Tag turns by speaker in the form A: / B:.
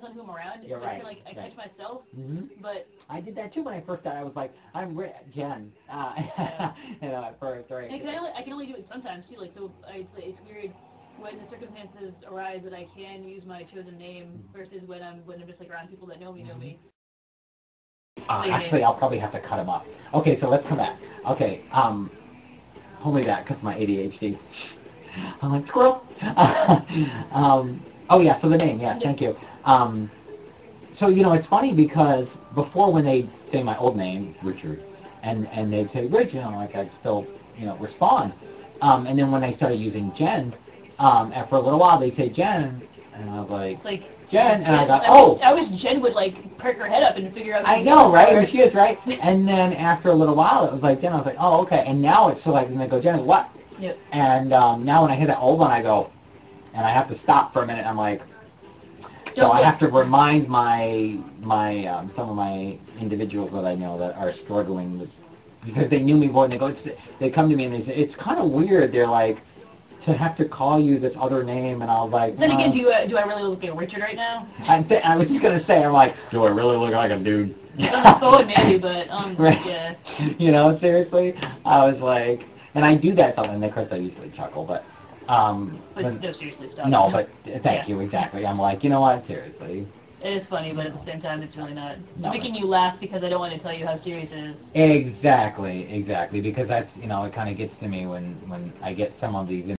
A: depends on who I'm around.
B: You're
A: I
B: right,
A: can, like I
B: right.
A: catch myself,
B: hmm
A: but
B: I did that too when I first started. I was like, I'm Ri- Jen. Uh, you know, at first, right?
A: I can only I can only do it sometimes too. Like so, I, it's, it's weird when the circumstances arise that I can use my chosen name versus when I'm when I'm just like around people that know me know me.
B: Uh, actually, I'll probably have to cut him off. Okay, so let's come back. Okay, um, hold me back because my ADHD. I'm like, squirrel. um, oh yeah, so the name, yeah, thank you. Um, so, you know, it's funny because before when they'd say my old name, Richard, and, and they'd say Rich, you know, like I'd still, you know, respond. Um, and then when I started using Jen, um, after a little while they'd say Jen, and I was like,
A: Like
B: Jen, and I
A: thought,
B: oh,
A: I wish Jen would like perk her head up and figure out.
B: I know, right? There she is, right? And then after a little while, it was like Jen. I was like, oh, okay. And now it's so like, and they go, Jen, what?
A: Yep.
B: And um, now when I hear that old one, I go, and I have to stop for a minute. I'm like, so I have to remind my my um, some of my individuals that I know that are struggling with because they knew me more. And they go, they come to me and they say, it's kind of weird. They're like, to have to call you this other name, and I was like,
A: Then again,
B: "Um,
A: do you, uh, do I really look like Richard right now?
B: I, th- I was just gonna say, I'm like, do I really look like a dude?
A: Phone maybe, but um,
B: Right.
A: yeah.
B: you know, seriously, I was like, and I do that something. Of course, I usually chuckle, but um,
A: But
B: but-
A: no, seriously, stop.
B: no, but thank
A: Yeah.
B: you exactly. I'm like, you know what? Seriously,
A: It is funny, but at the same time, it's really not.
B: No,
A: I'm making you laugh because I don't want to tell you how serious it is.
B: exactly, exactly, because that's you know, it kind of gets to me when when I get some of these